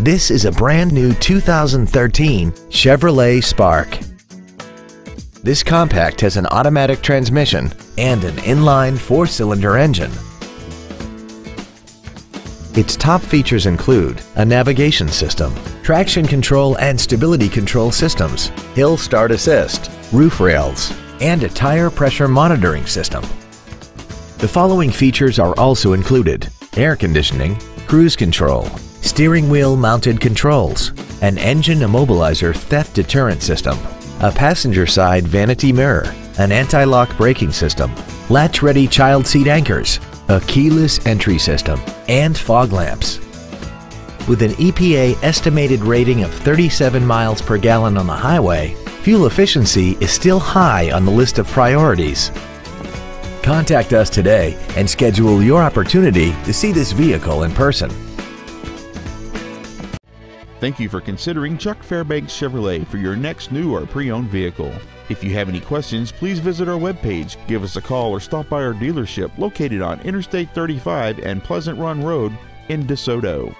This is a brand new 2013 Chevrolet Spark. This compact has an automatic transmission and an inline four-cylinder engine. Its top features include a navigation system, traction control and stability control systems, hill start assist, roof rails, and a tire pressure monitoring system. The following features are also included air conditioning, cruise control, steering wheel mounted controls, an engine immobilizer theft deterrent system, a passenger side vanity mirror, an anti-lock braking system, latch-ready child seat anchors, a keyless entry system, and fog lamps. With an EPA estimated rating of 37 miles per gallon on the highway, fuel efficiency is still high on the list of priorities. Contact us today and schedule your opportunity to see this vehicle in person. Thank you for considering Chuck Fairbanks Chevrolet for your next new or pre owned vehicle. If you have any questions, please visit our webpage, give us a call, or stop by our dealership located on Interstate 35 and Pleasant Run Road in DeSoto.